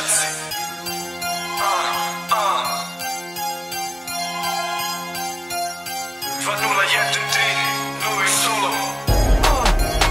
srce uh, uh. 201 ti, novi solo. Uh,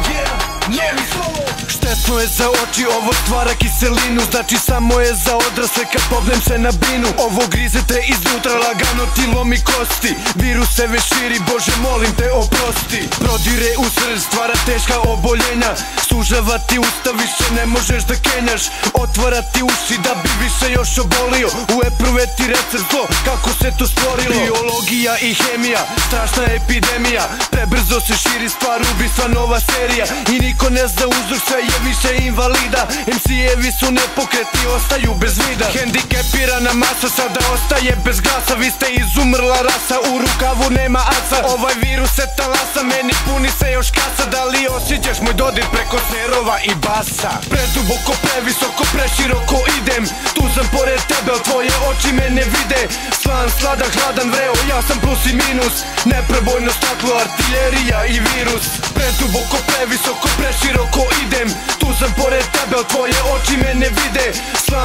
yeah, yeah. Novi Štetno je za oči, ovo stvara kiselinu. Znači samo je za odrasle kad popnem se na binu. Ovo grize te iznutra, lagano ti lomi kosti. Virus se širi, Bože molim te oprosti. Prodire u srž, stvara teška oboljenja. Sužava ti usta, više ne možeš da kenjaš. Otvara ti uši da bi više još obolio. U epruveti recept zlo, kako se to stvorilo? Biologija i hemija, strašna epidemija. Prebrzo se širi stvar, ubistva nova serija. I niko ne zna uzrok, sve je više invalida. MC-evi su nepokretni, ostaju bez vida Hendikepirana masa sada ostaje bez glasa. Vi ste izumrla rasa, u rukavu nema asa. Ovaj virus se talasa, meni puni se još kasa. Da li osjećaš moj dodir preko snerova i basa? Preduboko, previsoko, preširoko idem. Tu sam pored tebe, al tvoje oči me ne vide. Slan, sladak, hladan, vreo, ja sam plus i minus. Neprebojno staklo, artiljerija i virus. Preduboko, previsoko, preširoko idem. Tu sam pored tebe, al tvoje oči me ne vide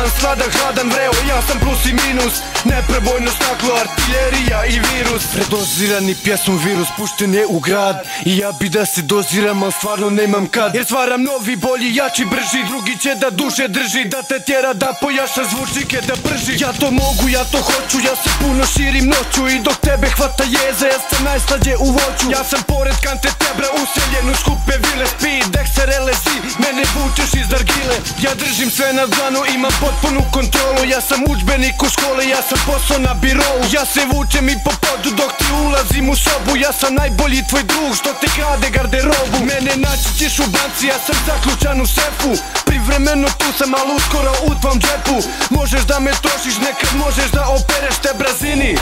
Slan, sladak, hladan, vreo, ja sam plus i minus. Neprebojno staklo, artiljerija i virus. Predozirani pjesmom virus pušten je u grad. I ja bi da se doziram, al stvarno nemam kad. Jer stvaram novi, bolji, jači, brži. Drugi će da duže drži, da te tjera da pojaša zvučnike da brži Ja to mogu, ja to hoću, ja se puno širim noću. I dok tebe hvata jeza, ja sam najslađe u voću. Ja sam pored kante tebra useljen u skupe vile. Speed, Dexter, LSI, mene vučeš iz Dargile Ja držim sve na dlanu, imam potpunu kontrolu. Ja sam učbenik u škole, ja sam posao na birovu Ja se vučem i po podu dok ti ulazim u sobu. Ja sam najbolji tvoj drug što te krade garderobu. Mene naći ćeš u banci, ja sam zaključan u sefu. Privremeno tu sam, ali uskoro u tvom džepu. Možeš da me trošiš, nekad možeš da opereš te brazini.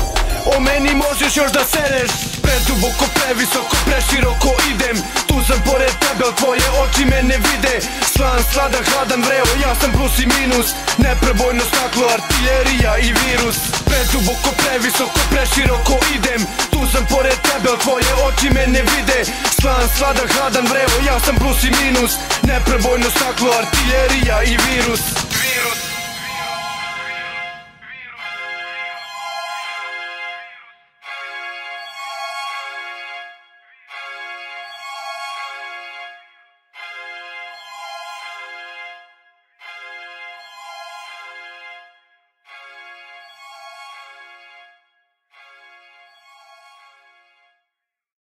O meni možeš još da sereš. Preduboko, previsoko, preširoko idem. Tu sam pored tebe, tvoje oči me ne vide Slan, sladan, hladan, vreo, ja sam plus i minus. Neprebojno staklo, artiljerija i virus. Preduboko, previsoko, preširoko idem. Tu sam pored tebe, al tvoje oči me ne vide. Slan, sladan, hladan, vreo, ja sam plus i minus. Neprebojno staklo, artiljerija i Virus